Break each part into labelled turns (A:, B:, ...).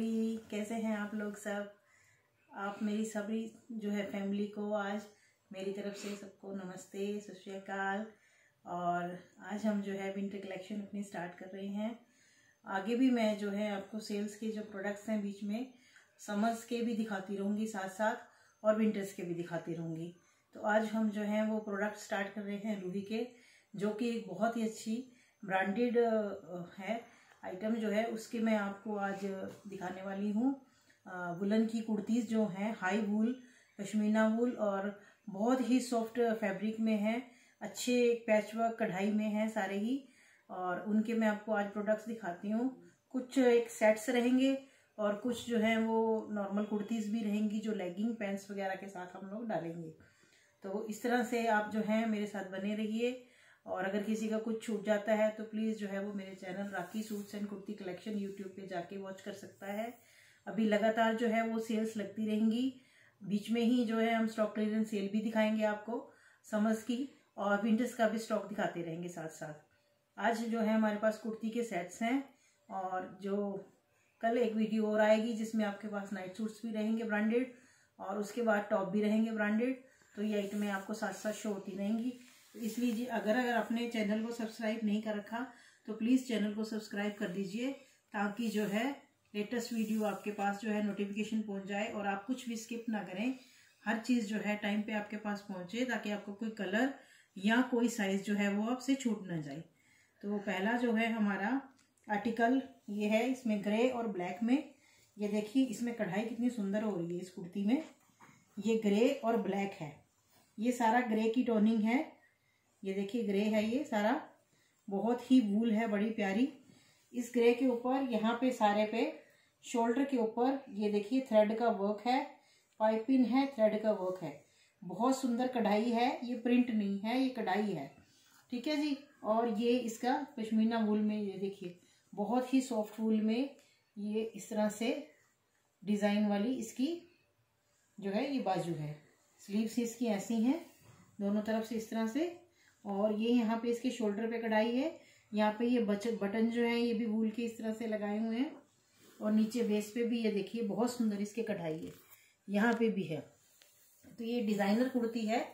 A: ली कैसे हैं आप लोग सब? आप मेरी सभी जो है फैमिली को आज मेरी तरफ़ से सबको नमस्ते, सत और आज हम जो है विंटर कलेक्शन अपनी स्टार्ट कर रहे हैं। आगे भी मैं जो है आपको सेल्स के जो प्रोडक्ट्स हैं बीच में समर्स के भी दिखाती रहूँगी साथ साथ और विंटर्स के भी दिखाती रहूँगी। तो आज हम जो है वो प्रोडक्ट स्टार्ट कर रहे हैं रूही के, जो कि एक बहुत ही अच्छी ब्रांडेड है। आइटम जो है, उसके मैं आपको आज दिखाने वाली हूँ। वुलन की कुर्तीज़ जो हैं हाई वूल पश्मीना वूल और बहुत ही सॉफ्ट फैब्रिक में है। अच्छे पैच वर्क कढ़ाई में है सारे ही। और उनके मैं आपको आज प्रोडक्ट्स दिखाती हूँ। कुछ एक सेट्स रहेंगे और कुछ जो है, वो नॉर्मल कुर्तीज़ भी रहेंगी जो लेगिंग पैंट्स वगैरह के साथ हम लोग डालेंगे। तो इस तरह से आप जो हैं, मेरे साथ बने रहिए। और अगर किसी का कुछ छूट जाता है तो प्लीज़ जो है वो मेरे channel Rakhi suits and kurti collection YouTube पे जाके वॉच कर सकता है। अभी लगातार जो है वो सेल्स लगती रहेंगी। बीच में ही जो है हम स्टॉक क्लियरेंस सेल भी दिखाएँगे आपको समर्स की और विंटर्स का भी स्टॉक दिखाते रहेंगे साथ साथ आज जो है हमारे पास कुर्ती के सेट्स हैं और जो कल एक वीडियो और आएगी जिसमें आपके पास नाइट सूट्स भी रहेंगे ब्रांडेड और उसके बाद टॉप भी रहेंगे ब्रांडेड तो ये आइटमें आपको साथ साथ शो होती रहेंगी। इसलिए अगर अगर अपने चैनल को सब्सक्राइब नहीं कर रखा तो प्लीज़ चैनल को सब्सक्राइब कर दीजिए, ताकि जो है, लेटेस्ट वीडियो आपके पास जो है नोटिफिकेशन पहुँच जाए, और आप कुछ भी स्किप ना करें। हर चीज़ जो है टाइम पे आपके पास पहुँचे, ताकि आपको कोई कलर या कोई साइज़ जो है, वो आपसे छूट ना जाए। तो पहला जो है हमारा आर्टिकल ये है इसमें ग्रे और ब्लैक में। ये देखिए, इसमें कढ़ाई कितनी सुंदर हो रही है इस कुर्ती में। ये ग्रे और ब्लैक है। ये सारा ग्रे की टोनिंग है। ये देखिए ग्रे है ये सारा। बहुत ही वूल है, बड़ी प्यारी। इस ग्रे के ऊपर, यहाँ पे सारे पे, शोल्डर के ऊपर, ये देखिए थ्रेड का वर्क है। पाइपिंग है, थ्रेड का वर्क है। बहुत सुंदर कढ़ाई है, ये प्रिंट नहीं है, ये कढ़ाई है। ठीक है जी? और ये इसका पश्मीना वूल में, ये देखिए, बहुत ही सॉफ्ट वूल में ये इस तरह से डिज़ाइन वाली इसकी जो है, ये बाजू है। स्लीव्स इसकी ऐसी हैं, दोनों तरफ़ से इस तरह से और ये यहाँ पे इसके शोल्डर पे कढ़ाई है। यहाँ पे ये बचत बटन जो है, ये भी भूल के इस तरह से लगाए हुए हैं। और नीचे बेस पे भी ये देखिए, बहुत सुंदर इसके कढ़ाई है। यहाँ पे भी है। तो ये डिज़ाइनर कुर्ती है।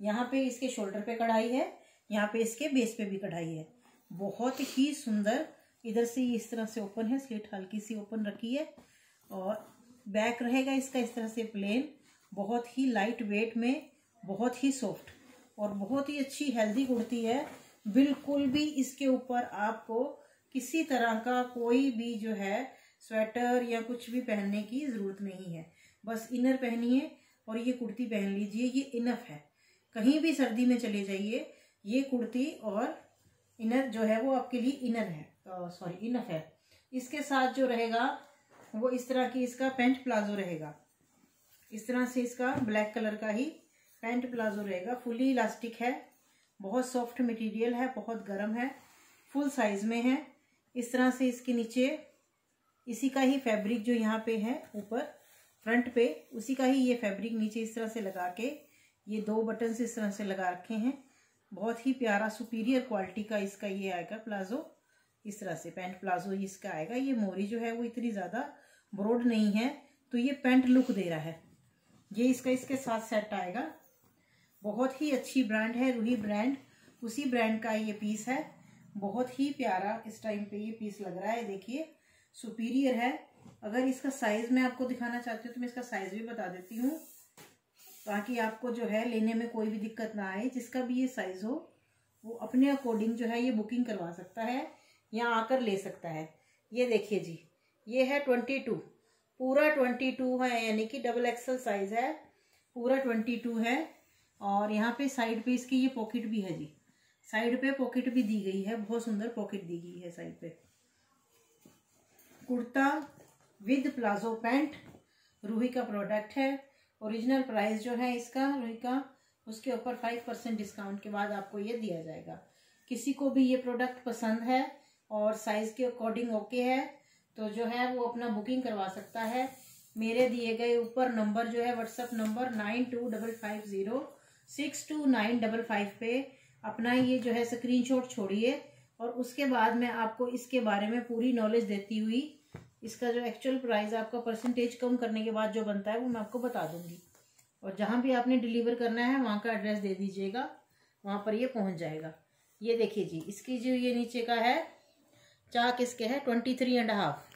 A: यहाँ पे इसके शोल्डर पे कढ़ाई है। यहाँ पे इसके बेस पे भी कढ़ाई है। बहुत ही सुंदर। इधर से इस तरह से ओपन है। स्लिट हल्की सी ओपन रखी है। और बैक रहेगा इसका इस तरह से प्लेन बहुत ही लाइट वेट में, बहुत ही सॉफ्ट और बहुत ही अच्छी हेल्दी कुर्ती है। बिल्कुल भी इसके ऊपर आपको किसी तरह का कोई भी जो है स्वेटर या कुछ भी पहनने की ज़रूरत नहीं है। बस इनर पहनिए और ये कुर्ती पहन लीजिए, ये इनफ है। कहीं भी सर्दी में चले जाइए, ये कुर्ती और इनर जो है वो आपके लिए इनर है। सॉरी इनफ है। इसके साथ जो रहेगा, वो इस तरह की इसका पेंट प्लाजो रहेगा। इस तरह से इसका ब्लैक कलर का ही पैंट प्लाजो रहेगा। फुली इलास्टिक है, बहुत सॉफ्ट मटेरियल है, बहुत गर्म है, फुल साइज़ में है। इस तरह से इसके नीचे, इसी का ही फैब्रिक जो यहाँ पे है, ऊपर, फ्रंट पे, उसी का ही ये फैब्रिक नीचे इस तरह से लगा के, ये दो बटन इस तरह से लगा रखे हैं। बहुत ही प्यारा सुपीरियर क्वालिटी का इसका ये आएगा प्लाजो। इस तरह से पैंट प्लाजो ही इसका आएगा। ये मोरी जो है, वो इतनी ज़्यादा ब्रॉड नहीं है तो ये पैंट लुक दे रहा है। ये इसका इसके साथ सेट आएगा। बहुत ही अच्छी ब्रांड है, रूही ब्रांड उसी ब्रांड का ये पीस है. बहुत ही प्यारा इस टाइम पे ये पीस लग रहा है, देखिए. सुपीरियर है. अगर इसका साइज़ मैं आपको दिखाना चाहती हूँ तो मैं इसका साइज़ भी बता देती हूँ, ताकि आपको जो है लेने में कोई भी दिक्कत ना आए. जिसका भी ये साइज़ हो, वो अपने अकॉर्डिंग जो है ये बुकिंग करवा सकता है या आकर ले सकता है. ये देखिए जी, ये है ट्वेंटी टू पूरा ट्वेंटी टू है, यानी कि डबल एक्सल साइज़ है. पूरा ट्वेंटी टू है. और यहाँ पे साइड पे इसकी ये पॉकेट भी है जी। साइड पे पॉकेट भी दी गई है, बहुत सुंदर पॉकेट दी गई है साइड पे। Kurta with palazzo pant, Roohi का प्रोडक्ट है। ओरिजिनल प्राइस जो है इसका, रूही का, उसके ऊपर फाइव परसेंट डिस्काउंट के बाद आपको ये दिया जाएगा। किसी को भी ये प्रोडक्ट पसंद है और साइज़ के अकॉर्डिंग ओके है तो जो है वो अपना बुकिंग करवा सकता है। मेरे दिए गए ऊपर नंबर जो है WhatsApp number nine two double five zero six two nine double five पे अपना ये जो है स्क्रीनशॉट छोड़िए और उसके बाद मैं आपको इसके बारे में पूरी नॉलेज देती हुई इसका जो एक्चुअल प्राइस आपका परसेंटेज कम करने के बाद जो बनता है वो मैं आपको बता दूँगी। और जहाँ भी आपने डिलीवर करना है, वहाँ का एड्रेस दे दीजिएगा, वहाँ पर ये पहुँच जाएगा। ये देखिए जी, इसकी जो ये नीचे का है चाक इसके है? ट्वेंटी थ्री एंड हाफ़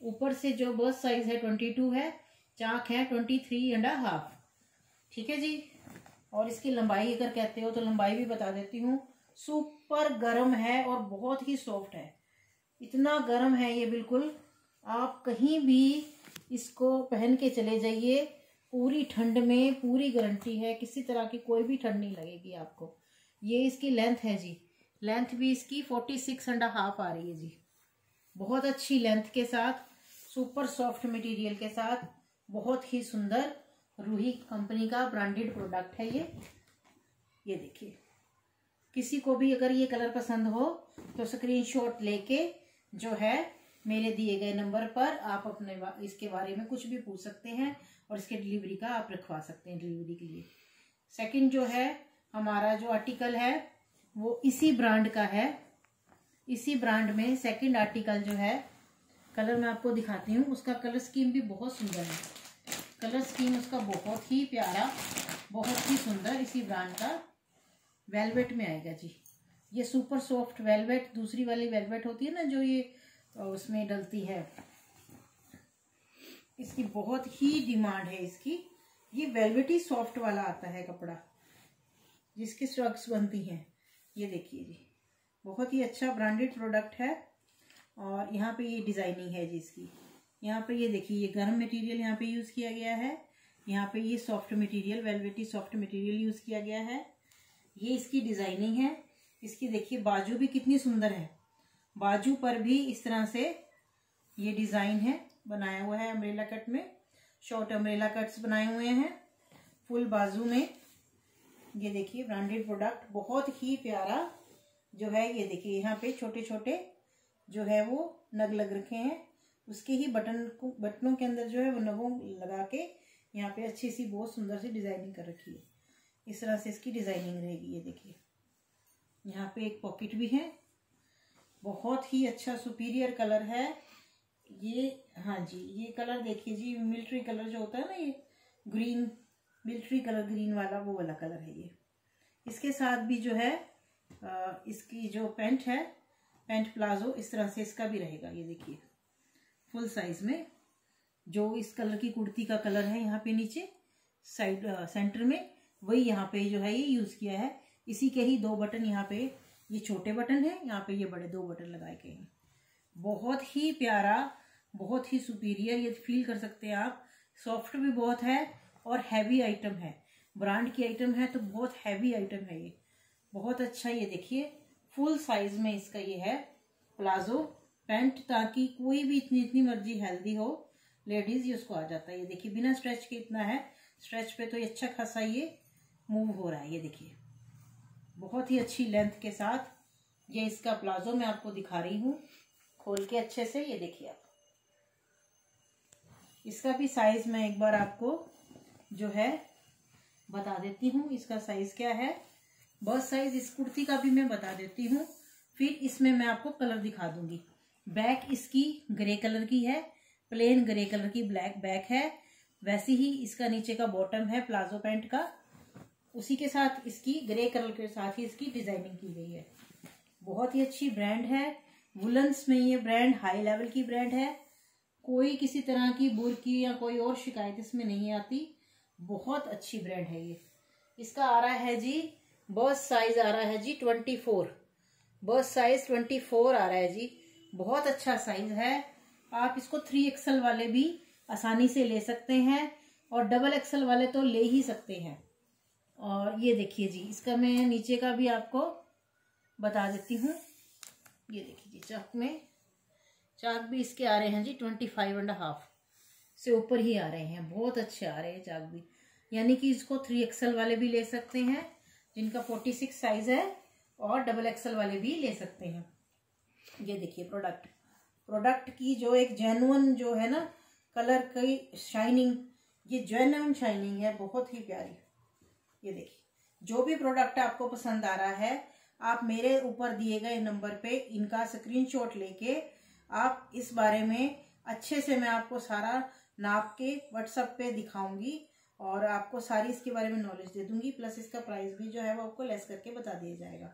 A: ऊपर से जो बस साइज़ है ट्वेंटी टू है चाक है ट्वेंटी थ्री एंड हाफ़ ठीक है जी? और इसकी लंबाई अगर कहते हो तो लंबाई भी बता देती हूँ। सुपर गर्म है और बहुत ही सॉफ्ट है। इतना गर्म है ये बिल्कुल। आप कहीं भी इसको पहन के चले जाइए। पूरी ठंड में पूरी गारंटी है। किसी तरह की कोई भी ठंड नहीं लगेगी आपको। ये इसकी लेंथ है जी। लेंथ भी इसकी फोर्टी सिक्स एंड हाफ़ आ रही है जी। बहुत अच्छी लेंथ के साथ सुपर सॉफ्ट मटेरियल के साथ, बहुत ही सुंदर रूही कंपनी का ब्रांडेड प्रोडक्ट है ये। ये देखिए। किसी को भी अगर ये कलर पसंद हो तो स्क्रीनशॉट लेके जो है, मेरे दिए गए नंबर पर आप अपने इसके बारे में कुछ भी पूछ सकते हैं और इसके डिलीवरी का आप रखवा सकते हैं डिलीवरी के लिए। सेकंड जो है, हमारा जो आर्टिकल है, वो इसी ब्रांड का है। इसी ब्रांड में सेकंड आर्टिकल जो है कलर मैं आपको दिखाती हूँ। उसका कलर स्कीम भी बहुत सुंदर है। कलर स्कीम उसका बहुत ही प्यारा, बहुत ही सुंदर इसी ब्रांड का वेलवेट में आएगा जी। ये सुपर सॉफ्ट वेलवेट दूसरी वाली वेलवेट होती है ना जो ये उसमें डलती है। इसकी बहुत ही डिमांड है इसकी। ये वेलवेटी सॉफ्ट वाला आता है कपड़ा, जिसकी स्ट्रक्स बनती हैं। ये देखिए जी, बहुत ही अच्छा ब्रांडेड प्रोडक्ट है और यहाँ पे ये डिज़ाइनिंग है जी इसकी। यहाँ पे ये देखिए, ये गर्म मटेरियल यहाँ पे यूज़ किया गया है। यहाँ पे ये soft material velvety soft material use किया गया है। ये इसकी डिज़ाइनिंग है। इसकी देखिए, बाजू भी कितनी सुंदर है। बाजू पर भी इस तरह से ये डिज़ाइन है, बनाया हुआ है अम्ब्रेला कट में। शॉर्ट अम्ब्रेला कट्स बनाए हुए हैं। फुल बाजू में ये देखिए ब्रांडेड प्रोडक्ट बहुत ही प्यारा जो है, ये देखिए, यहाँ पे छोटे छोटे जो है वो नग लग रखे हैं। उसके ही बटन को, बटनों के अंदर जो है वो नगों लगा के यहाँ पे अच्छी सी बहुत सुंदर सी डिज़ाइनिंग कर रखी है। इस तरह से इसकी डिज़ाइनिंग रहेगी, ये देखिए। यहाँ पे एक पॉकेट भी है। बहुत ही अच्छा सुपीरियर कलर है। ये हाँ जी, ये कलर देखिए जी, मिलिट्री कलर जो होता है ना ये, ग्रीन, मिलिट्री कलर ग्रीन वाला, वो वाला कलर है ये। इसके साथ भी जो है इसकी जो पेंट है, पेंट प्लाजो, इस तरह से इसका भी रहेगा, ये देखिए। फुल साइज़ में, जो इस कलर की कुर्ती का कलर है यहाँ पे नीचे, साइड सेंटर में, वही यहाँ पे जो है ये यूज़ किया है। इसी के ही दो बटन यहाँ पे, ये छोटे बटन है, यहाँ पे ये बड़े दो बटन लगाए गए हैं। बहुत ही प्यारा, बहुत ही सुपीरियर ये फील कर सकते हैं आप। सॉफ्ट भी बहुत है और हैवी आइटम है। ब्रांड की आइटम है तो बहुत हैवी आइटम है ये। बहुत अच्छा ये देखिए फुल साइज़ में इसका ये है प्लाजो पैंट ताकि कोई भी इतनी इतनी मर्ज़ी हेल्दी हो। लेडीज़ ये उसको आ जाता है। ये देखिए, बिना स्ट्रेच के इतना है। स्ट्रेच पे तो ये अच्छा खासा ये मूव हो रहा है। ये देखिए। बहुत ही अच्छी लेंथ के साथ ये इसका प्लाजो मैं आपको दिखा रही हूँ। खोल के अच्छे से ये देखिए आप। इसका भी साइज़ मैं एक बार आपको जो है बता देती हूँ। इसका साइज़ क्या है? बस साइज़ इस कुर्ती का भी मैं बता देती हूँ। फिर इसमें मैं आपको कलर दिखा दूँगी। बैक इसकी ग्रे कलर की है, प्लेन ग्रे कलर की ब्लैक बैक है। वैसे ही इसका नीचे का बॉटम है, प्लाजो पैंट का। उसी के साथ इसकी ग्रे कलर के साथ ही इसकी डिज़ाइनिंग की गई है। बहुत ही अच्छी ब्रांड है। वुलन्स में ये ब्रांड हाई लेवल की ब्रांड है। कोई किसी तरह की बुर की या कोई और शिकायत इसमें नहीं आती। बहुत अच्छी ब्रांड है ये। इसका आ रहा है जी, बस साइज़ आ रहा है जी ट्वेंटी फोर बस साइज़ ट्वेंटी फोर आ रहा है जी। बहुत अच्छा साइज़ है। आप इसको थ्री एक्सल वाले भी आसानी से ले सकते हैं और डबल एक्सल वाले तो ले ही सकते हैं। और ये देखिए जी, इसका मैं नीचे का भी आपको बता देती हूँ। ये देखिए जी, चाक में, चाक भी इसके आ रहे हैं जी ट्वेंटी फाइव एंड हाफ़ से ऊपर ही आ रहे हैं। बहुत अच्छे आ रहे हैं चाक भी। यानी कि इसको थ्री एक्सल वाले भी ले सकते हैं, जिनका फोर्टी सिक्स साइज़ है, और डबल एक्सल वाले भी ले सकते हैं। ये देखिए प्रोडक्ट प्रोडक्ट की जो एक जेनुअन जो है ना कलर की शाइनिंग ये जेनुअन शाइनिंग है, बहुत ही प्यारी। ये देखिए, जो भी प्रोडक्ट आपको पसंद आ रहा है, आप मेरे ऊपर दिए गए नंबर पे इनका स्क्रीनशॉट लेके आप इस बारे में अच्छे से मैं आपको सारा नाप के व्हाट्सएप पे दिखाऊँगी और आपको सारी इसके बारे में नॉलेज दे दूँगी प्लस इसका प्राइस भी जो है वो आपको लेस करके बता दिया जाएगा।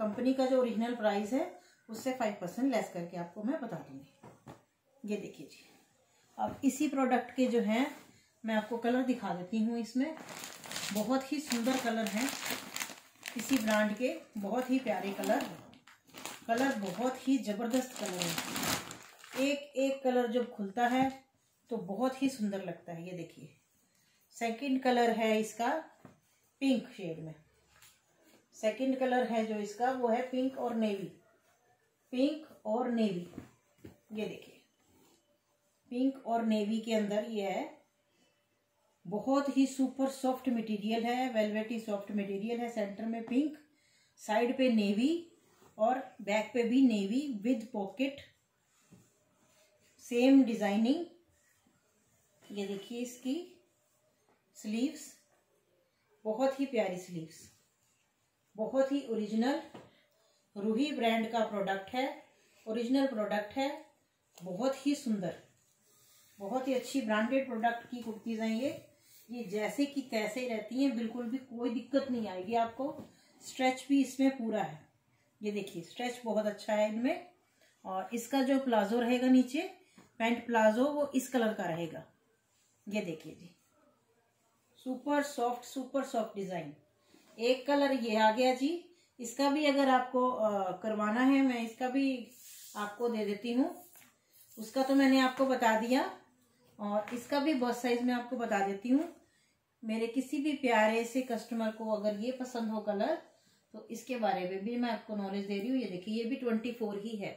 A: कंपनी का जो ओरिजिनल प्राइस है उससे फाइव परसेंट लेस करके आपको मैं बता दूँगी। ये देखिए जी। अब इसी प्रोडक्ट के जो है, मैं आपको कलर दिखा देती हूँ इसमें। बहुत ही सुंदर कलर है। इसी ब्रांड के बहुत ही प्यारे कलर कलर बहुत ही ज़बरदस्त कलर है। एक एक कलर जब खुलता है तो बहुत ही सुंदर लगता है। ये देखिए। सेकंड कलर है इसका पिंक शेड में। सेकंड कलर है जो इसका, वो है पिंक और नेवी पिंक और नेवी। ये देखिए। पिंक और नेवी के अंदर ये है। बहुत ही सुपर सॉफ्ट मटेरियल है, वेलवेटी सॉफ्ट मटेरियल है। सेंटर में पिंक, साइड पे नेवी और बैक पे भी navy with pocket. Same designing. ये देखिए इसकी स्लीव्स। बहुत ही प्यारी स्लीव्स। बहुत ही ओरिजिनल। रूही ब्रांड का प्रोडक्ट है ओरिजिनल प्रोडक्ट है, बहुत ही सुंदर, बहुत ही अच्छी ब्रांडेड प्रोडक्ट की कुर्तीज हैं ये। ये जैसे कि तैसे ही रहती हैं, बिल्कुल भी कोई दिक्कत नहीं आएगी आपको। स्ट्रेच भी इसमें पूरा है। ये देखिए स्ट्रेच बहुत अच्छा है इनमें। और इसका जो प्लाजो रहेगा नीचे, पैंट प्लाजो, वो इस कलर का रहेगा। ये देखिए जी। Super soft super soft design. एक कलर ये आ गया जी। इसका भी अगर आपको करवाना है, मैं इसका भी आपको दे देती हूँ। उसका तो मैंने आपको बता दिया और इसका भी बस साइज़ में आपको बता देती हूँ। मेरे किसी भी प्यारे से कस्टमर को अगर ये पसंद हो कलर तो इसके बारे में भी मैं आपको नॉलेज दे रही हूँ। ये देखिए, ये भी ट्वेंटी फोर ही है।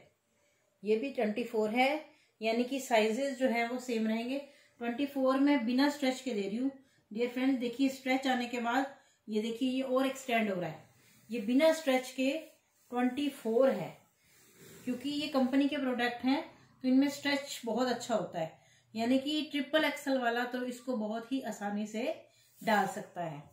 A: ये भी ट्वेंटी फोर है, यानी कि साइजेस जो है वो सेम रहेंगे। ट्वेंटी फोर में बिना स्ट्रेच के दे रही हूँ। डियर फ्रेंड देखिए स्ट्रेच आने के बाद ये देखिए, ये और एक्सटेंड हो रहा है। ये बिना स्ट्रेच के ट्वेंटी फोर है। क्योंकि ये कंपनी के प्रोडक्ट हैं तो इनमें स्ट्रेच बहुत अच्छा होता है। यानी कि ट्रिपल एक्सल वाला तो इसको बहुत ही आसानी से डाल सकता है।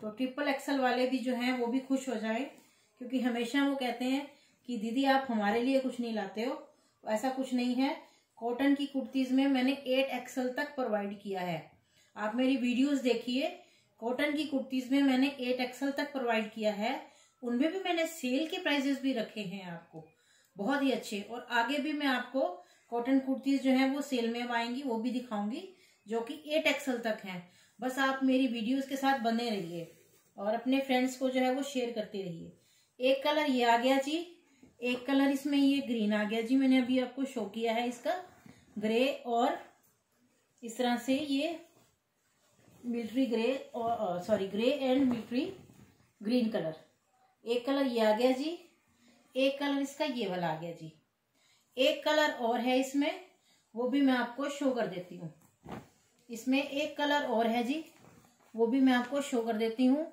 A: तो ट्रिपल एक्सल वाले भी जो हैं, वो भी खुश हो जाए, क्योंकि हमेशा वो कहते हैं कि, दीदी, आप हमारे लिए कुछ नहीं लाते हो। ऐसा कुछ नहीं है। कॉटन की कुर्तीज में मैंने एट एक्सल तक प्रोवाइड किया है। आप मेरी वीडियोस देखिए। कॉटन की कुर्तीज में मैंने एट एक्सल तक प्रोवाइड किया है। उनमें भी मैंने सेल के प्राइजेस भी रखे हैं आपको। बहुत ही अच्छे। और आगे भी मैं आपको कॉटन कुर्तीज जो है वो सेल में आएँगी, वो भी दिखाऊँगी, जो कि एट एक्सल तक हैं। बस आप मेरी वीडियोस के साथ बने रहिए और अपने फ्रेंड्स को जो है वो शेयर करते रहिए। एक कलर ये आ गया जी। एक कलर इसमें ये ग्रीन आ गया जी। मैंने अभी आपको शो किया है इसका। ग्रे और इस तरह से ये मिल्ट्री ग्रे और sorry grey and military green colour एक कलर ये आ गया जी, एक कलर इसका ये वाला आ गया जी। एक कलर और है इसमें, वो भी मैं आपको शो कर देती हूँ। इसमें एक कलर और है जी, वो भी मैं आपको शो कर देती हूँ।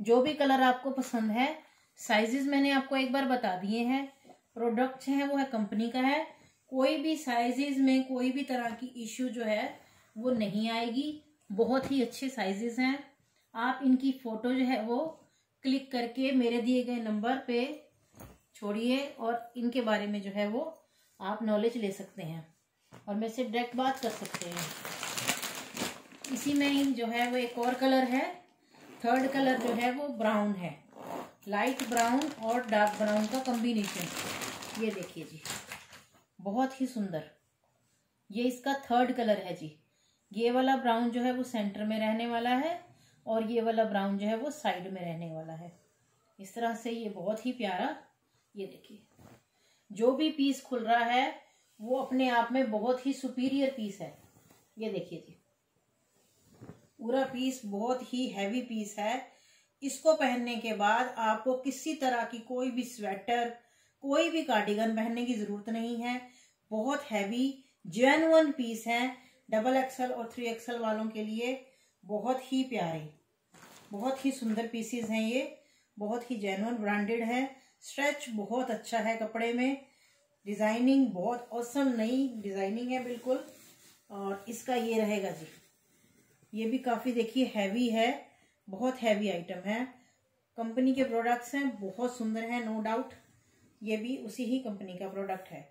A: जो भी कलर आपको पसंद है साइजेस मैंने आपको एक बार बता दिए हैं। प्रोडक्ट है, वो है कंपनी का है। कोई भी साइजेस में कोई भी तरह की इश्यू जो है, वो नहीं आएगी। बहुत ही अच्छे साइजेस हैं। आप इनकी फ़ोटो जो है, वो क्लिक करके मेरे दिए गए नंबर पे छोड़िए और इनके बारे में जो है वो आप नॉलेज ले सकते हैं। और मेरे से डायरेक्ट बात कर सकते हैं। इसी में ही जो है वो एक और कलर है। थर्ड कलर जो है वो ब्राउन है। लाइट ब्राउन और डार्क ब्राउन का कॉम्बिनेशन ये देखिए जी। बहुत ही सुंदर। ये इसका थर्ड कलर है जी। ये वाला ब्राउन जो है वो सेंटर में रहने वाला है। और ये वाला ब्राउन जो है वो साइड में रहने वाला है। इस तरह से ये बहुत ही प्यारा, ये देखिए। जो भी पीस खुल रहा है, वो अपने आप में बहुत ही सुपीरियर पीस है। ये देखिए जी। पूरा पीस बहुत ही हैवी पीस है। इसको पहनने के बाद आपको किसी तरह की कोई भी स्वेटर कोई भी कार्डिगन पहनने की ज़रूरत नहीं है। बहुत हैवी जेनुअन पीस है। डबल एक्सल और थ्री एक्सल वालों के लिए बहुत ही प्यारे, बहुत ही सुंदर पीसेस हैं ये, बहुत ही जेनुअन ब्रांडेड है। स्ट्रेच बहुत अच्छा है कपड़े में। डिज़ाइनिंग बहुत औसम नई डिज़ाइनिंग है बिल्कुल। और इसका ये रहेगा जी। ये भी काफ़ी देखिए हैवी है, बहुत हैवी आइटम है। कंपनी के प्रोडक्ट्स हैं, बहुत सुंदर है नो डाउट ये भी उसी ही कंपनी का प्रोडक्ट है।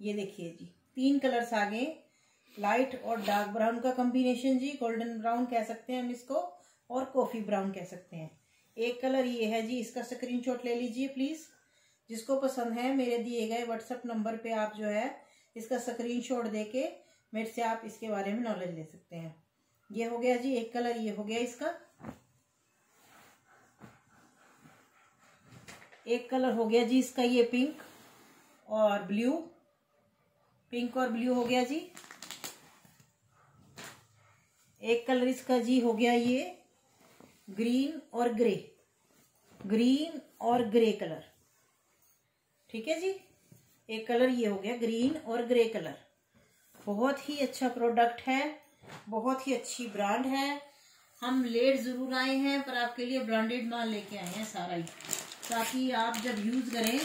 A: ये देखिए जी, तीन कलर्स आ गए। लाइट और डार्क ब्राउन का कॉम्बिनेशन जी गोल्डन ब्राउन कह सकते हैं हम इसको, और कॉफ़ी ब्राउन कह सकते हैं। एक कलर ये है जी, इसका स्क्रीनशॉट ले लीजिए प्लीज़ जिसको पसंद है, मेरे दिए गए व्हाट्सएप नंबर पे आप जो है, इसका स्क्रीन स्क्रीनशॉट देके मेरे से आप इसके बारे में नॉलेज ले सकते हैं। ये हो गया जी, एक कलर ये हो गया इसका। एक कलर हो गया जी इसका ये पिंक और ब्लू पिंक और ब्लू हो गया जी। एक कलर इसका जी हो गया ये ग्रीन और ग्रे। ग्रीन और ग्रे कलर। ठीक है जी? एक कलर ये हो गया ग्रीन और ग्रे कलर। बहुत ही अच्छा प्रोडक्ट है, बहुत ही अच्छी ब्रांड है। हम लेट ज़रूर आए हैं, पर आपके लिए ब्रांडेड माल लेके आए हैं सारा ही। ताकि आप जब यूज़ करें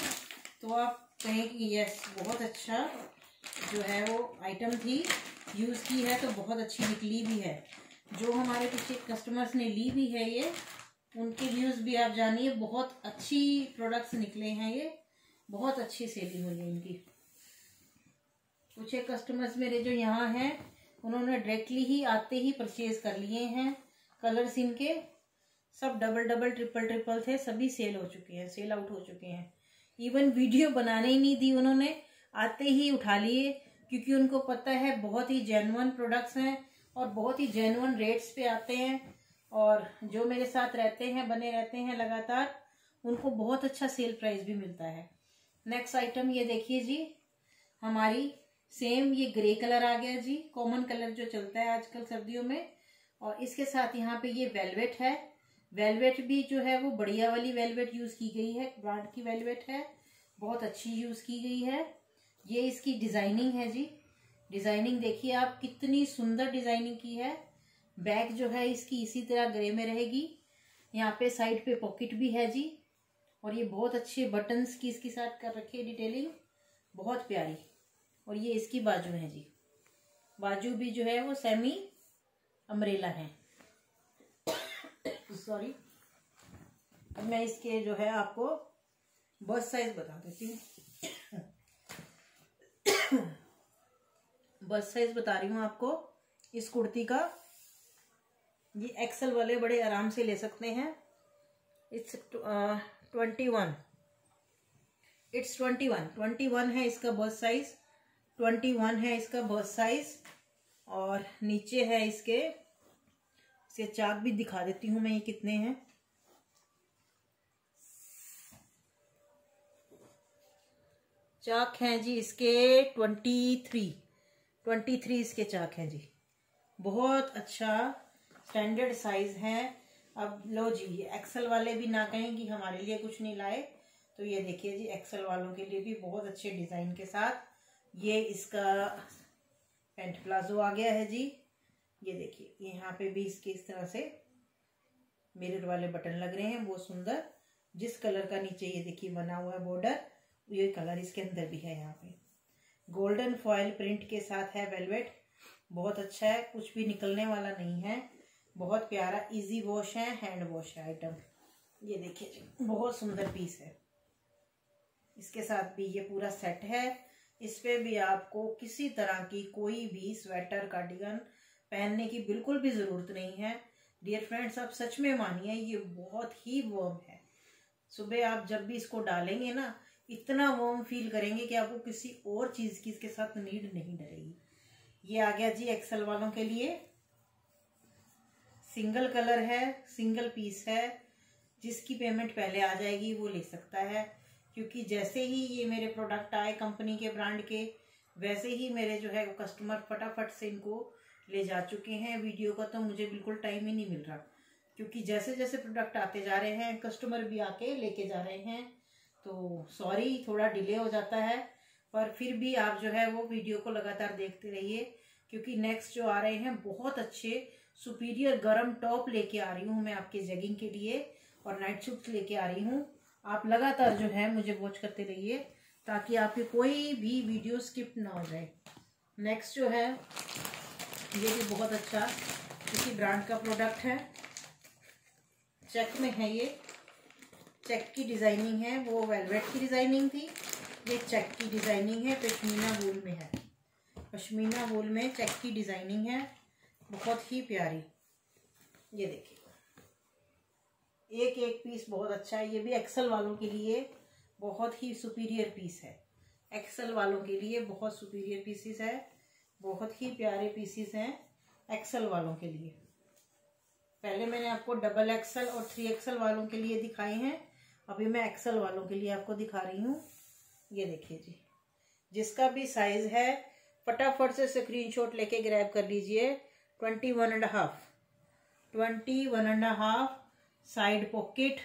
A: तो आप कहें कि यस बहुत अच्छा जो है वो आइटम थी। यूज़ की है तो बहुत अच्छी निकली भी है। जो हमारे पीछे कस्टमर्स ने ली भी है ये, उनके व्यूज़ भी आप जानिए, बहुत अच्छी प्रोडक्ट्स निकले हैं ये। बहुत अच्छी सेलिंग हुई है इनकी। कुछ एक कस्टमर्स मेरे जो यहाँ हैं, उन्होंने डायरेक्टली ही आते ही परचेज कर लिए हैं कलर्स इनके। सब डबल डबल ट्रिपल ट्रिपल थे, सभी सेल हो चुके हैं सेल आउट हो चुके हैं। इवन वीडियो बनाने ही नहीं दी उन्होंने, आते ही उठा लिए। क्योंकि उनको पता है बहुत ही जेनुअन प्रोडक्ट्स हैं और बहुत ही जेनुअन रेट्स पे आते हैं और जो मेरे साथ रहते हैं, बने रहते हैं लगातार, उनको बहुत अच्छा सेल प्राइस भी मिलता है। नेक्स्ट आइटम ये देखिए जी, हमारी सेम ये ग्रे कलर आ गया जी कॉमन कलर जो चलता है आजकल सर्दियों में। और इसके साथ यहाँ पे ये वेलवेट है। वेलवेट भी जो है वो बढ़िया वाली वेलवेट यूज़ की गई है ब्रांड की वेलवेट है, बहुत अच्छी यूज़ की गई है। ये इसकी डिज़ाइनिंग है जी। डिज़ाइनिंग देखिए आप, कितनी सुंदर डिज़ाइनिंग की है। बैक जो है इसकी इसी तरह ग्रे में रहेगी। यहाँ पे साइड पे पॉकेट भी है जी। और ये बहुत अच्छे बटन्स की इसके साथ कर रखी है डिटेलिंग। बहुत प्यारी। और ये इसकी बाजू है जी। बाजू भी जो है वो सेमी अमरेला है। सॉरी मैं इसके जो है आपको बस साइज़ बता देती हूँ। बस साइज़ बता रही हूँ आपको। इस कुर्ती का ये एक्सल वाले बड़े आराम से ले सकते हैं। It's twenty one it's twenty one twenty one है इसका बस साइज़ ट्वेंटी वन है इसका बस साइज़ और नीचे है इसके। से चाक भी दिखा देती हूँ मैं ये कितने हैं। चाक हैं जी इसके ट्वेंटी थ्री ट्वेंटी थ्री इसके चाक हैं जी। बहुत अच्छा स्टैंडर्ड साइज़ है। अब लो जी ये एक्सल वाले भी ना कहें कि हमारे लिए कुछ नहीं लाए। तो ये देखिए जी एक्सल वालों के लिए भी बहुत अच्छे डिज़ाइन के साथ ये इसका पेंट प्लाजो आ गया है जी। ये देखिए, यहाँ पे भी इसके इस तरह से मिरर वाले बटन लग रहे हैं बहुत सुंदर। जिस कलर का नीचे ये देखिए बना हुआ है बॉर्डर ये कलर इसके अंदर भी है यहाँ पे। गोल्डन फॉयल प्रिंट के साथ है वेलवेट बहुत अच्छा है, कुछ भी निकलने वाला नहीं है। बहुत प्यारा इजी वॉश है हैंड वॉश है आइटम ये देखिए, बहुत सुंदर पीस है। इसके साथ भी ये पूरा सेट है। इस पे भी आपको किसी तरह की कोई भी स्वेटर कार्डिगन पहनने की बिल्कुल भी ज़रूरत नहीं है। डियर फ्रेंड्स आप सच में मानिए, ये बहुत ही वर्म है। सुबह आप जब भी इसको डालेंगे ना इतना वर्म फील करेंगे कि आपको किसी और चीज़ की इसके साथ नीड नहीं डरेगी। ये आ गया जी एक्सल वालों के लिए। सिंगल कलर है सिंगल पीस है। जिसकी पेमेंट पहले आ जाएगी, वो ले सकता है। क्योंकि जैसे ही ये मेरे प्रोडक्ट आए कंपनी के ब्रांड के, वैसे ही मेरे जो है वो कस्टमर फटाफट से इनको ले जा चुके हैं। वीडियो का तो मुझे बिल्कुल टाइम ही नहीं मिल रहा। क्योंकि जैसे जैसे प्रोडक्ट आते जा रहे हैं कस्टमर भी आके लेके जा रहे हैं। तो सॉरी थोड़ा डिले हो जाता है, पर फिर भी आप जो है वो वीडियो को लगातार देखते रहिए, क्योंकि नेक्स्ट जो आ रहे हैं बहुत अच्छे सुपीरियर गर्म टॉप लेके आ रही हूँ मैं आपके जगिंग के लिए और नाइट सूट लेके आ रही हूँ। आप लगातार जो है मुझे वॉच करते रहिए, ताकि आपकी कोई भी वीडियो स्किप ना हो जाए। नेक्स्ट जो है, ये भी बहुत अच्छा इसी ब्रांड का प्रोडक्ट है। चेक में है ये। चेक की डिज़ाइनिंग है, वो वेलवेट की डिज़ाइनिंग थी। ये चेक की डिज़ाइनिंग है, पश्मीना वूल में है। पश्मीना वूल में चेक की डिज़ाइनिंग है, बहुत ही प्यारी। ये देखिए। एक एक पीस बहुत अच्छा है, ये भी एक्सल वालों के लिए बहुत ही सुपीरियर पीस है। एक्सल वालों के लिए बहुत सुपीरियर पीसीस है, बहुत ही प्यारे पीसीस हैं एक्सल वालों के लिए। पहले मैंने आपको डबल एक्सल और थ्री एक्सल वालों के लिए दिखाए हैं। अभी मैं एक्सल वालों के लिए आपको दिखा रही हूँ। ये देखिए जी। जिसका भी साइज़ है, फटाफट से स्क्रीनशॉट लेके ग्रैब कर लीजिए। Twenty one and half twenty one and half side pocket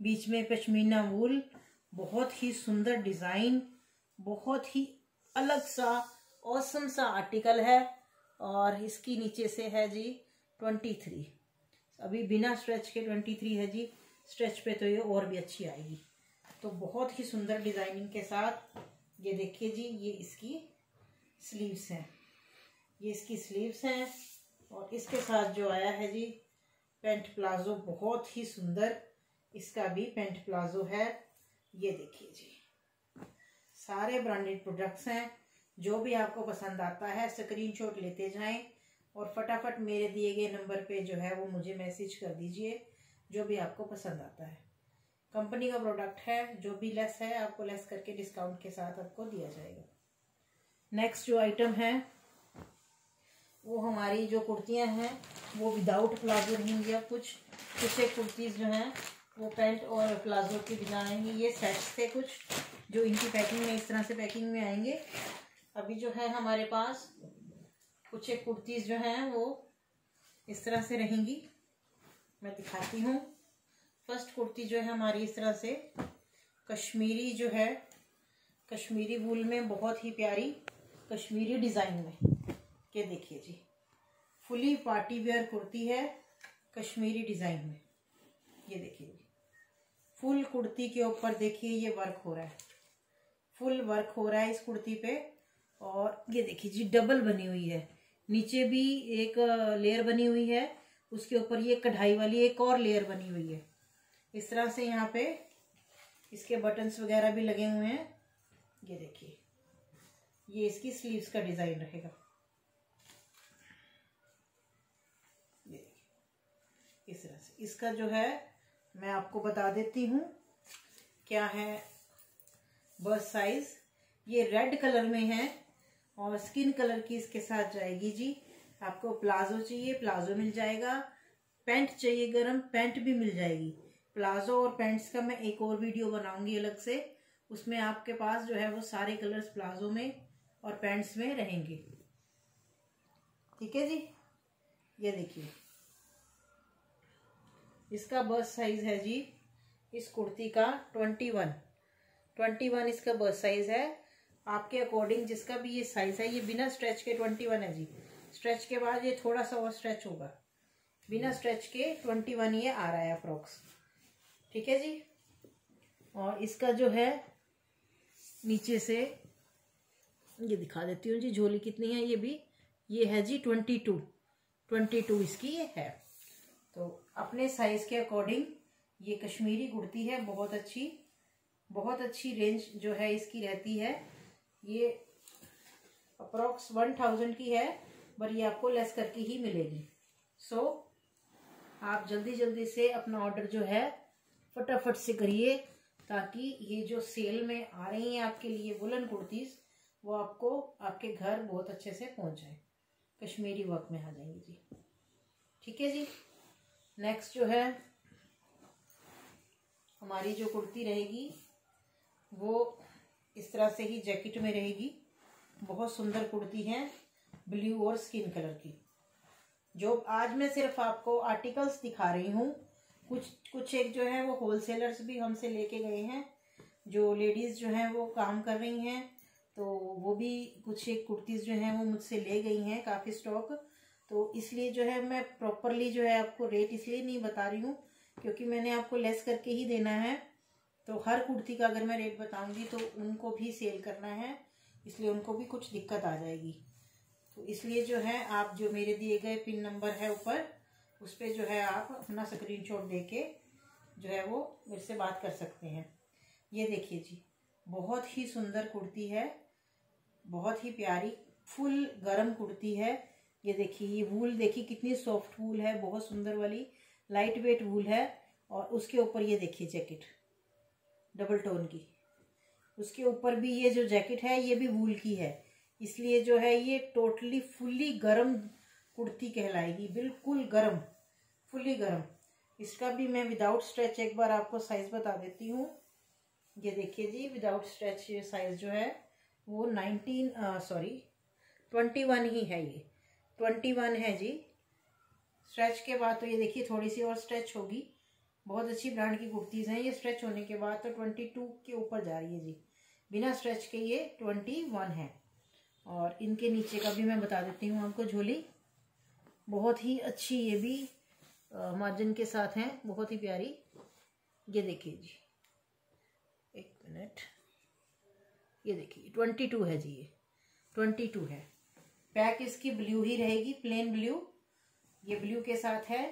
A: बीच में पश्मीना वूल बहुत ही सुंदर डिज़ाइन बहुत ही अलग सा औसम सा आर्टिकल है और इसकी नीचे से है जी ट्वेंटी थ्री अभी बिना स्ट्रेच के ट्वेंटी थ्री है जी। स्ट्रेच पे तो ये और भी अच्छी आएगी। तो बहुत ही सुंदर डिज़ाइनिंग के साथ ये देखिए जी, ये इसकी स्लीव्स हैं। ये इसकी स्लीव्स हैं और इसके साथ जो आया है जी पेंट प्लाजो बहुत ही सुंदर इसका भी पेंट प्लाजो है। ये देखिए जी, सारे ब्रांडेड प्रोडक्ट्स हैं। जो भी आपको पसंद आता है स्क्रीनशॉट लेते जाएँ और फटाफट मेरे दिए गए नंबर पे जो है वो मुझे मैसेज कर दीजिए। जो भी आपको पसंद आता है। कंपनी का प्रोडक्ट है, जो भी लेस है, आपको लेस करके डिस्काउंट के साथ आपको दिया जाएगा। नेक्स्ट जो आइटम है, वो हमारी जो कुर्तियाँ हैं, वो विदाउट प्लाजो रहेंगी या कुछ। कुछ एक कुर्तीज़ जो हैं, वो पैंट और प्लाजो की बिना आएँगी। ये सेट्स थे कुछ, जो इनकी पैकिंग में इस तरह से पैकिंग में आएँगे। अभी जो है हमारे पास कुछ एक कुर्तीज़ जो हैं, वो इस तरह से रहेंगी। मैं दिखाती हूँ। फ़र्स्ट कुर्ती जो है हमारी इस तरह से। कश्मीरी जो है, कश्मीरी वूल में बहुत ही प्यारी कश्मीरी डिज़ाइन में। के देखिए जी। फुली पार्टी वेयर कुर्ती है कश्मीरी डिज़ाइन में। ये देखिए जी। फुल कुर्ती के ऊपर देखिए ये वर्क हो रहा है। फुल वर्क हो रहा है इस कुर्ती पे और ये देखिए जी डबल बनी हुई है। नीचे भी एक लेयर बनी हुई है। उसके ऊपर ये कढ़ाई वाली एक और लेयर बनी हुई है। इस तरह से यहाँ पे इसके बटन्स वगैरह भी लगे हुए हैं। ये देखिए, ये इसकी स्लीव्स का डिज़ाइन रहेगा। ये देखिए, इस तरह से। इसका जो है, मैं आपको बता देती हूँ क्या है बस साइज़ ये रेड कलर में है और स्किन कलर की इसके साथ जाएगी जी। आपको प्लाजो चाहिए, प्लाजो मिल जाएगा। पैंट चाहिए गरम, पैंट भी मिल जाएगी। प्लाजो और पैंट्स का मैं एक और वीडियो बनाऊँगी अलग से। उसमें आपके पास जो है वो सारे कलर्स प्लाजो में और पैंट्स में रहेंगे। ठीक है जी? ये देखिए। इसका बस साइज़ है जी इस कुर्ती का ट्वेंटी वन। ट्वेंटी वन इसका बस साइज़ है। आपके अकॉर्डिंग जिसका भी ये साइज़ है, ये बिना स्ट्रेच के ट्वेंटी वन है जी। स्ट्रेच के बाद ये थोड़ा सा और स्ट्रेच होगा। बिना स्ट्रेच के ट्वेंटी वन ये आ रहा है अप्रोक्स। ठीक है जी? और इसका जो है, नीचे से, ये दिखा देती हूँ जी, झोली कितनी है ये भी। ये है जी ट्वेंटी टू। ट्वेंटी टू इसकी ये है। तो अपने साइज़ के अकॉर्डिंग ये कश्मीरी कुर्ती है, बहुत अच्छी। बहुत अच्छी रेंज जो है इसकी रहती है। ये अप्रोक्स वन थाउज़ेंड की है। पर ये आपको लेस करके ही मिलेगी। सो so, आप जल्दी जल्दी से अपना ऑर्डर जो है फटाफट से करिए ताकि ये जो सेल में आ रही हैं आपके लिए वुलन कुर्तीज़ वो आपको आपके घर बहुत अच्छे से पहुँच जाए कश्मीरी वर्क में आ जाएँगी जी। ठीक है जी? नेक्स्ट जो है हमारी जो कुर्ती रहेगी वो इस तरह से ही जैकेट में रहेगी। बहुत सुंदर कुर्ती है। ब्लू और स्किन कलर की। जो आज मैं सिर्फ़ आपको आर्टिकल्स दिखा रही हूँ, कुछ कुछ एक जो है वो होलसेलर्स भी हमसे लेके गए हैं, जो लेडीज़ जो हैं वो काम कर रही हैं तो वो भी कुछ एक कुर्तीज़ जो हैं वो मुझसे ले गई हैं, काफ़ी स्टॉक तो इसलिए जो है मैं प्रॉपरली जो है आपको रेट इसलिए नहीं बता रही हूँ, क्योंकि मैंने आपको लेस करके ही देना है। तो हर कुर्ती का अगर मैं रेट बताऊँगी तो उनको भी सेल करना है, इसलिए उनको भी कुछ दिक्कत आ जाएगी। तो इसलिए जो है, आप जो मेरे दिए गए पिन नंबर है ऊपर, उस पर जो है आप अपना स्क्रीन शॉट दे के जो है वो मेरे से बात कर सकते हैं। ये देखिए जी, बहुत ही सुंदर कुर्ती है, बहुत ही प्यारी, फुल गरम कुर्ती है। ये देखिए, ये वूल देखिए, कितनी सॉफ्ट वूल है, बहुत सुंदर वाली लाइट वेट वूल है। और उसके ऊपर ये देखिए जैकेट डबल टोन की। उसके ऊपर भी ये जो जैकेट है, ये भी वूल की है। इसलिए जो है ये टोटली फुल्ली गरम कुर्ती कहलाएगी, बिल्कुल गरम फुल्ली गरम। इसका भी मैं विदाउट स्ट्रेच एक बार आपको साइज़ बता देती हूँ। ये देखिए जी विदाउट स्ट्रेच ये साइज़ जो है, वो नाइनटीन सॉरी ट्वेंटी वन ही है ये। ट्वेंटी वन है जी। स्ट्रेच के बाद तो ये देखिए थोड़ी सी और स्ट्रेच होगी। बहुत अच्छी ब्रांड की कुर्तीज़ हैं ये स्ट्रेच होने के बाद तो ट्वेंटी टू के ऊपर जा रही है जी। बिना स्ट्रेच के ये ट्वेंटी वन है। और इनके नीचे का भी मैं बता देती हूँ आपको, झोली। बहुत ही अच्छी ये भी मार्जिन के साथ हैं, बहुत ही प्यारी। ये देखिए जी। एक मिनट। ये देखिए, ट्वेंटी टू है जी ये। ट्वेंटी टू है। पैक इसकी ब्लू ही रहेगी, प्लेन ब्लू। ये ब्लू के साथ है।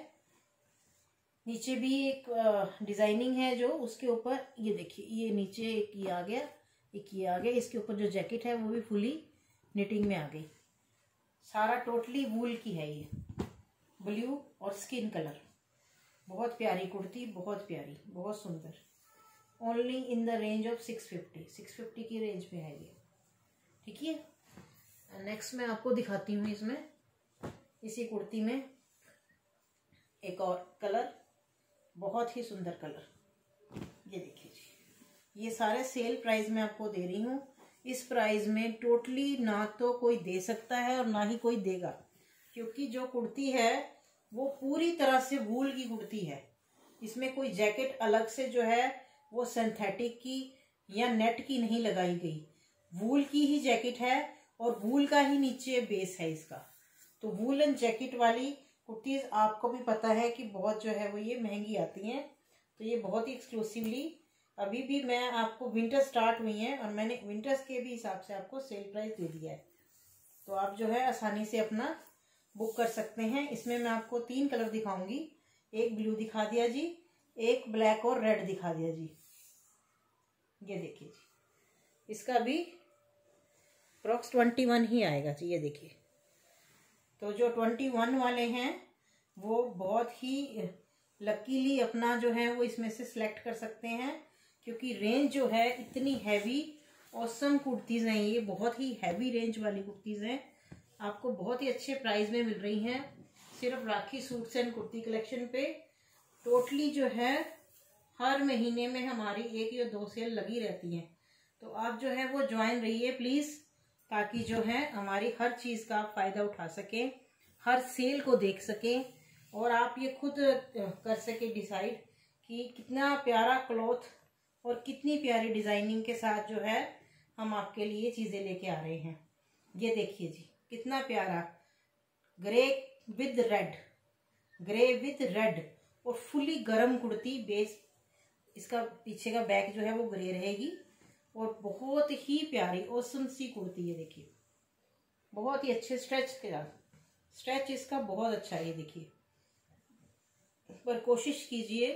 A: नीचे भी एक डिज़ाइनिंग है जो, उसके ऊपर। ये देखिए, ये नीचे एक ये आ गया, एक ये आ गया। इसके ऊपर जो जैकेट है, वो भी फुली निटिंग में आ गई। सारा टोटली वूल की है ये। ब्लू और स्किन कलर बहुत प्यारी कुर्ती, बहुत प्यारी, बहुत सुंदर। Only in the range of six fifty six fifty की रेंज में है ये। ठीक है? नेक्स्ट मैं आपको दिखाती हूँ इसमें। इसी कुर्ती में एक और कलर बहुत ही सुंदर कलर ये देखिए जी। ये सारे सेल प्राइस में आपको दे रही हूँ। इस प्राइस में टोटली ना तो कोई दे सकता है और ना ही कोई देगा। क्योंकि जो कुर्ती है, वो पूरी तरह से वूल की कुर्ती है। इसमें कोई जैकेट अलग से जो है, वो सिंथेटिक की या नेट की नहीं लगाई गई। वूल की ही जैकेट है और वूल का ही नीचे बेस है इसका। तो वूल एंड जैकेट वाली कुर्तीज, आपको भी पता है कि बहुत जो है वो ये महँगी आती हैं। तो ये बहुत ही एक्सक्लूसिवली अभी भी मैं आपको विंटर स्टार्ट हुई है और मैंने विंटर्स के भी हिसाब से आपको सेल प्राइस दे दिया है। तो आप जो है आसानी से अपना बुक कर सकते हैं। इसमें मैं आपको तीन कलर दिखाऊँगी। एक ब्लू दिखा दिया जी, एक ब्लैक और रेड दिखा दिया जी। ये देखिए जी। इसका भी अप्रोक्स ट्वेंटी वन ही आएगा जी, ये देखिए। तो जो ट्वेंटी वन वाले हैं, वो बहुत ही लकीली अपना जो है वो इसमें से सिलेक्ट कर सकते हैं। क्योंकि रेंज जो है इतनी हैवी औसम कुर्तीज़ हैं ये, बहुत ही हैवी रेंज वाली कुर्तीज़ हैं। आपको बहुत ही अच्छे प्राइस में मिल रही हैं। सिर्फ़ Rakhi suits and kurti collection पे। टोटली जो है, हर महीने में हमारी एक या दो सेल लगी रहती हैं। तो आप जो है वो ज्वाइन रहिए प्लीज़ ताकि जो है हमारी हर चीज़ का आप फ़ायदा उठा सकें, हर सेल को देख सकें, और आप ये खुद कर सके डिसाइड कि कितना प्यारा क्लॉथ और कितनी प्यारी डिज़ाइनिंग के साथ जो है, हम आपके लिए चीज़ें लेके आ रहे हैं। ये देखिए जी, कितना प्यारा। Grey with red grey with red और फुली गर्म कुर्ती बेस इसका पीछे का बैक जो है वो ग्रे रहेगी और बहुत ही प्यारी ओसम सी कुर्ती है, देखिए। बहुत ही अच्छे स्ट्रेच के साथ। स्ट्रेच इसका बहुत अच्छा है, ये देखिए। पर कोशिश कीजिए,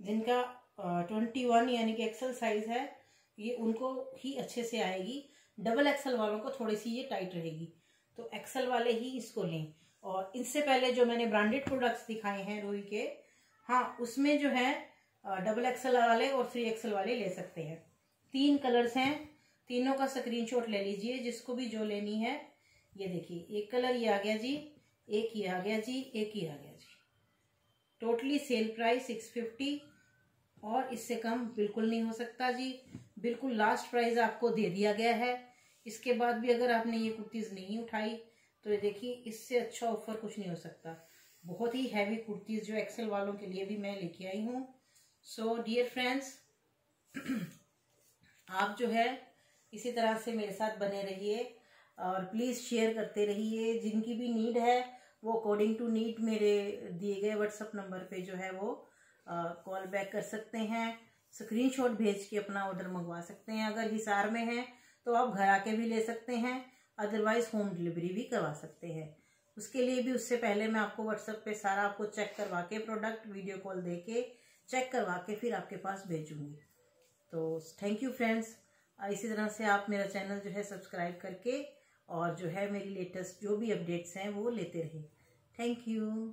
A: जिनका ट्वेंटी वन यानी कि एक्सल साइज़ है, ये उनको ही अच्छे से आएगी। डबल एक्सल वालों को थोड़ी सी ये टाइट रहेगी। तो एक्सल वाले ही इसको लें। और इससे पहले जो मैंने ब्रांडेड प्रोडक्ट्स दिखाए हैं रोई के हाँ उसमें जो है डबल एक्सल वाले और थ्री एक्सल वाले ले सकते हैं। तीन कलर्स हैं। तीनों का स्क्रीनशॉट ले लीजिए, जिसको भी जो लेनी है। ये देखिए, एक कलर ये आ गया जी, एक ही आ गया जी, एक ही आ गया जी। Totally sale price six fifty. और इससे कम बिल्कुल नहीं हो सकता जी। बिल्कुल लास्ट प्राइस आपको दे दिया गया है। इसके बाद भी अगर आपने ये कुर्तीज नहीं उठाई तो ये देखिए, इससे अच्छा ऑफ़र कुछ नहीं हो सकता। बहुत ही हैवी कुर्तीज जो एक्सेल वालों के लिए भी मैं लेके आई हूँ। सो डियर फ्रेंड्स आप जो है, इसी तरह से मेरे साथ बने रहिए और प्लीज़ शेयर करते रहिए। जिनकी भी नीड है, वो अकॉर्डिंग टू नीड मेरे दिए गए व्हाट्सअप नंबर पे जो है वो कॉल बैक कर सकते हैं स्क्रीनशॉट भेज के अपना ऑर्डर मंगवा सकते हैं। अगर हिसार में है तो आप घर आके भी ले सकते हैं अदरवाइज़ होम डिलीवरी भी करवा सकते हैं। उसके लिए भी उससे पहले मैं आपको व्हाट्सएप पे सारा आपको चेक करवा के प्रोडक्ट वीडियो कॉल दे के चेक करवा के फिर आपके पास भेजूँगी। तो थैंक यू फ्रेंड्स इसी तरह से आप मेरा चैनल जो है सब्सक्राइब करके और जो है मेरी लेटेस्ट जो भी अपडेट्स हैं, वो लेते रहें थैंक यू